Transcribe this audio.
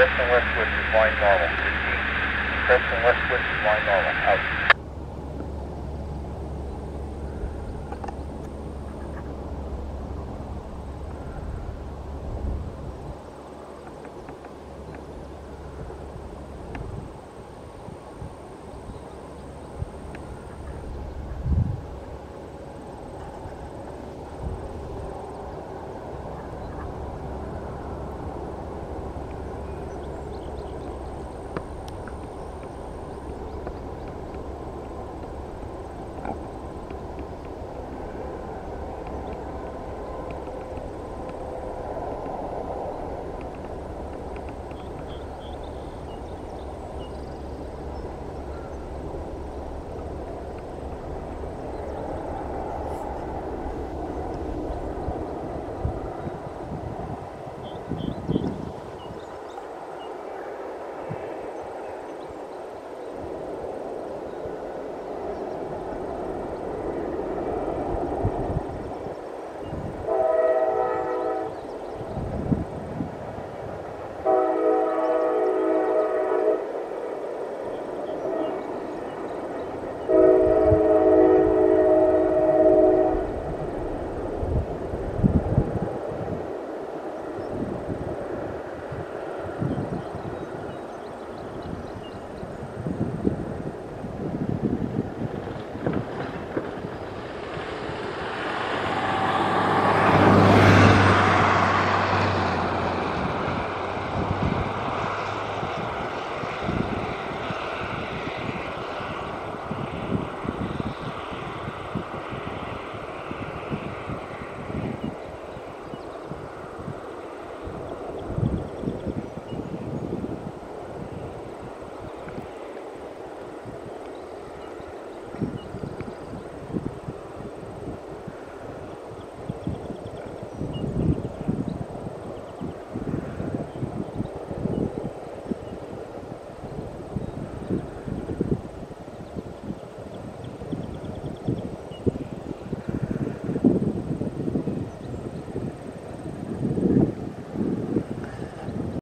Preston Westwood is line normal. Repeat. Preston Westwood is line normal. Out.